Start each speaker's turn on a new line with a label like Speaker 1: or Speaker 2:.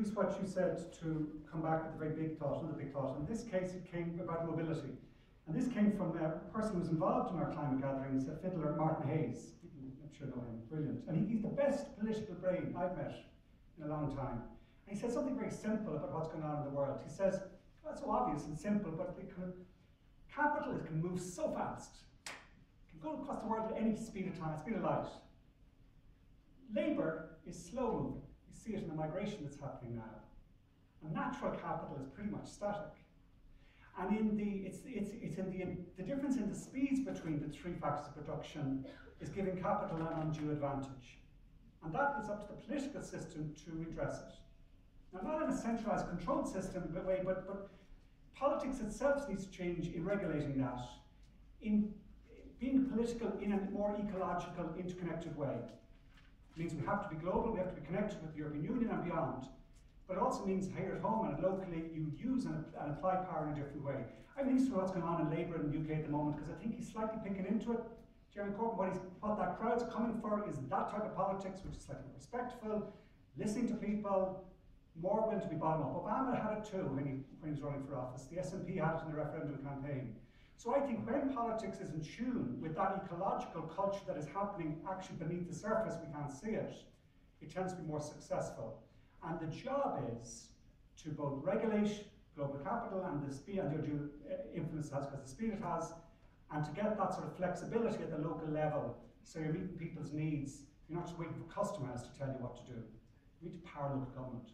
Speaker 1: use what you said to come back with a very big thought, another big thought. In this case, it came about mobility. And this came from a person who was involved in our climate gatherings, a fiddler, Martin Hayes. I'm sure know him, brilliant. And he, he's the best political brain I've met in a long time. And he said something very simple about what's going on in the world. He says, it's so obvious and simple, but it can, capital can move so fast. It can go across the world at any speed of time, speed of light. Labour is slow moving. See it in the migration that's happening now. And natural capital is pretty much static. And in the, it's, it's, it's in the, the difference in the speeds between the three factors of production is giving capital an undue advantage. And that is up to the political system to redress it. Now, not in a centralized controlled system way, but, but politics itself needs to change in regulating that, in being political in a more ecological, interconnected way. It means we have to be global, we have to be connected with the European Union and beyond. But it also means here at home and locally, you use and, apply power in a different way. I'm interested in what's going on in Labour in the UK at the moment because I think he's slightly picking into it. Jeremy Corbyn, what, he's, what that crowd's coming for is that type of politics, which is slightly respectful, listening to people, more willing to be bottom up. Obama had it too when he, when he was running for office. The SNP had it in the referendum campaign. So I think when politics is in tune with that ecological culture that is happening actually beneath the surface, we can't see it, it tends to be more successful. And the job is to both regulate global capital and the speed and the uh, influence it has because the speed it has, and to get that sort of flexibility at the local level so you're meeting people's needs. You're not just waiting for customers to tell you what to do. You need to power local government.